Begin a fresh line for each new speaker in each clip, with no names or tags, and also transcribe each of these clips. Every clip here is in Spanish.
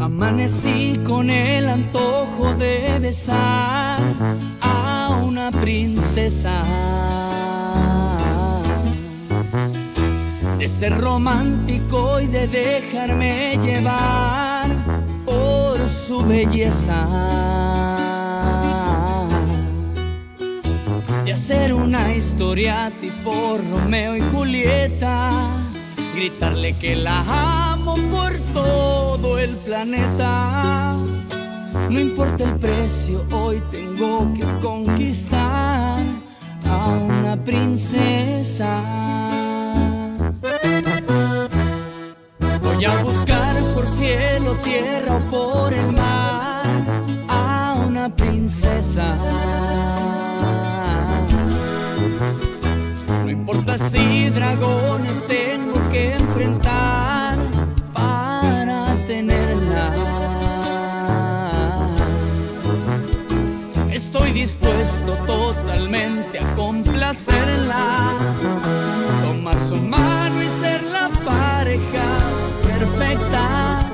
Amanecí con el antojo de besar a una princesa. De ser romántico y de dejarme llevar por su belleza. De hacer una historia tipo Romeo y Julieta. Gritarle que la amo por todo el planeta. No importa el precio, hoy tengo que conquistar a una princesa. Voy a buscar por cielo, tierra o por el mar a una princesa. No importa si dragones tengo que enfrentar dispuesto totalmente a complacerla, tomar su mano y ser la pareja perfecta.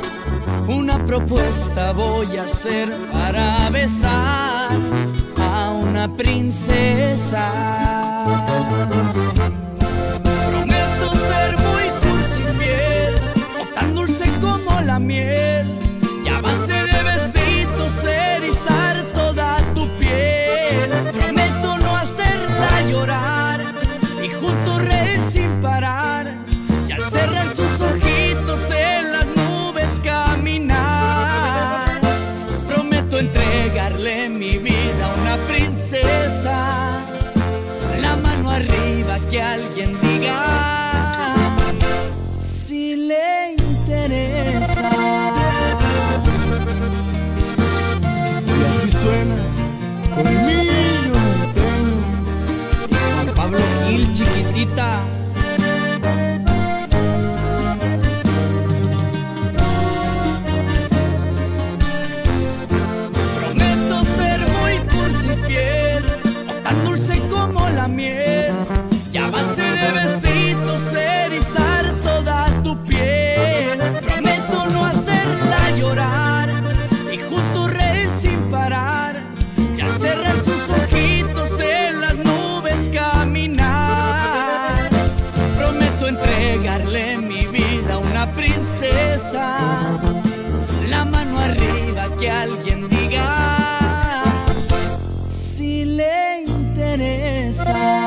Una propuesta voy a hacer para besar a una princesa. Mi vida una princesa. La mano arriba que alguien entregarle mi vida a una princesa. La mano arriba que alguien diga si le interesa.